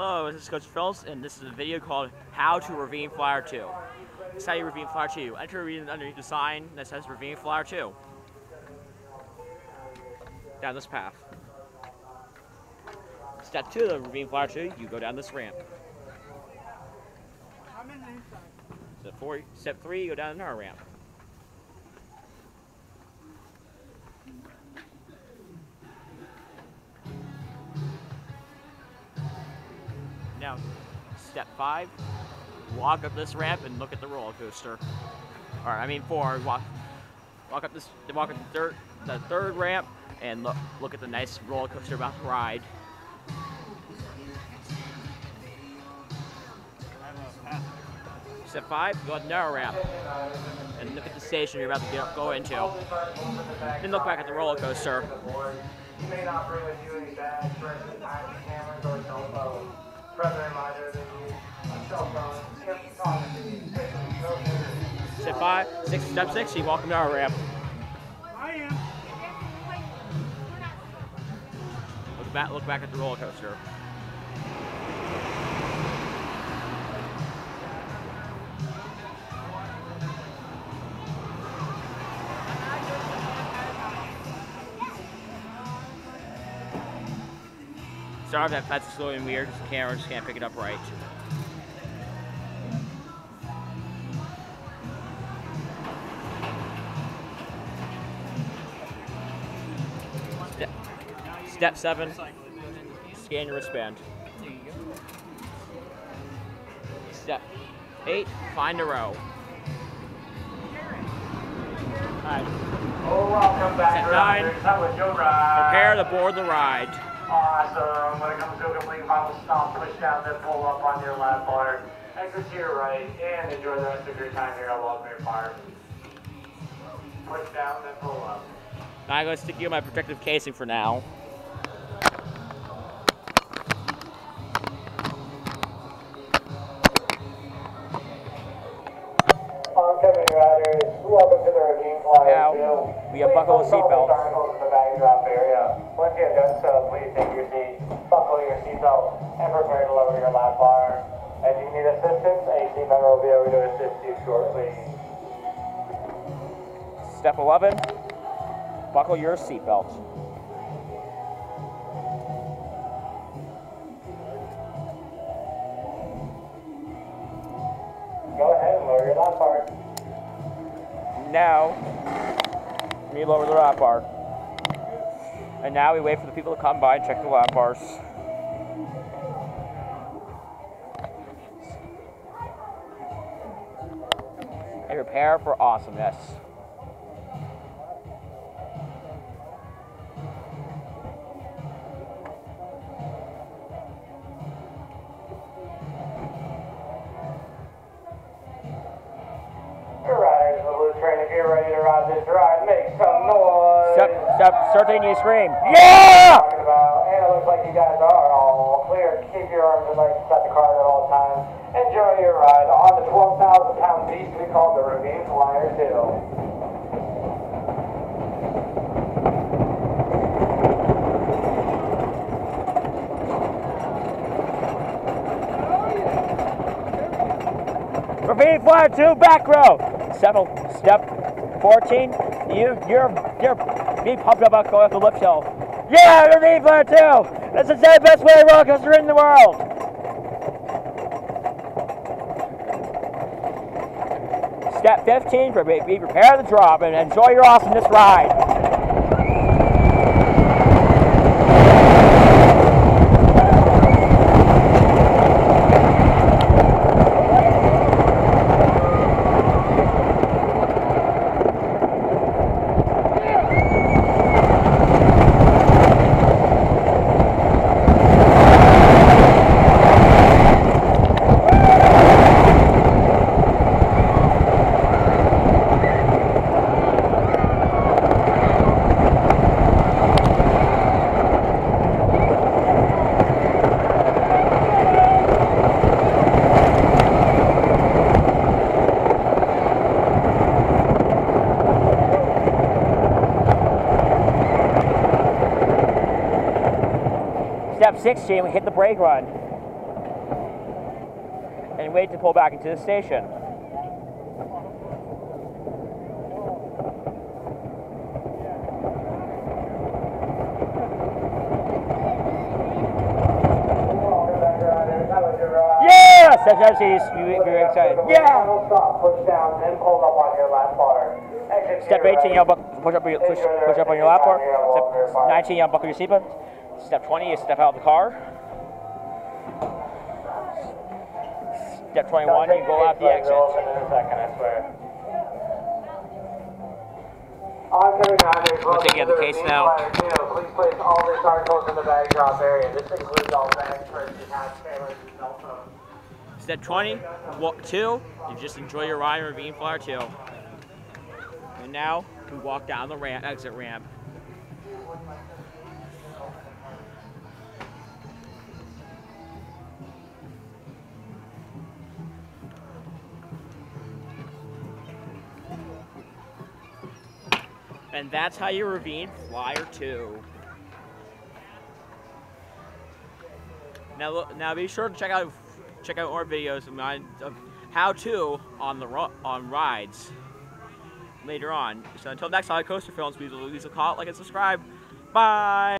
Hello, this is Coach Phillips, and this is a video called How to Ravine Flyer 2. This is how you Ravine Flyer 2. Enter reading underneath the sign that says Ravine Flyer 2. Down this path. Step 2 of the Ravine Flyer 2, you go down this ramp. Step, four, step 3, you go down another ramp. Now, step five, walk up this ramp and look at the roller coaster. Or I mean, four, walk, walk up this, walk up the third, the third ramp and look, look at the nice roller coaster about to ride. Step five, go up the narrow ramp and look at the station you're about to get, go into. Then look back at the roller coaster. You may not cameras, or cell phones. Further reminder that you a cell phone, if photography, pictures, no. Step five, six, step six, you walk up our ramp. I am. Look back, look back at the roller coaster. Sorry if that's slow and weird. The camera just can't pick it up right. Step, step seven. Scan your wristband. Step eight. Find a row. Alright. Oh, welcome back, Step nine. That was your ride. Prepare to board the ride. Awesome. Uh, when it comes to a complete final stop, push down, then pull up on your left bar. Exit to your right, and enjoy the rest of your time here at Waldameer Park. Push down, then pull up. Now I'm going to stick you in my protective casing for now. Don't seatbelts. articles in the bag drop area. Once you have done so, please take your seat, buckle your seatbelt, and prepare to lower your lap bar. If you need assistance, a team member will be able to assist you shortly. Step 11. Buckle your seatbelt. Go ahead and lower your lap bar. Now, me lower the lap bar. And now we wait for the people to come by and check the lap bars. And prepare for awesomeness. Riders, the blue train, if you're ready to ride this ride, noise. Step, step, start taking you scream. Yeah! Talking about, and it looks like you guys are all clear. Keep your arms and legs at the car at all times. Enjoy your ride on the 12,000 pound beast we call the Ravine Flyer 2. Ravine Flyer 2, back row. Step, step 14, you, you're, you're being pumped up going up the lift hill. Yeah, Ravine Flyer 2! That's the best way to roller coaster in the world! Step 15, pre- be prepare the drop and enjoy your awesomeness ride. Step 16, we hit the brake run. and wait to pull back into the station. Actually you very excited. Yeah! Stop, push down, then pull up on your lap bar. Step 18, right. you unbuckle, push up, push, push up on your lap bar. Step 19, you unbuckle your seatbelt. Step 20, you step out of the car. Step 21, you go out the exit. In a I swear. Oncoming Hyundai, We'll take you out of the case now. Please place all this articles in the bag drop area. This includes all bags, purses, hats, cameras, and cell phones. Step 20, walk 2, you just enjoy your ride in Ravine Flyer 2. And now, we walk down the ramp, exit ramp. And that's how you Ravine Flyer 2. Now, now be sure to check out check out more videos of mine of how to on the on rides later on. So until next time, Coaster Films, please, please call it like and subscribe. Bye.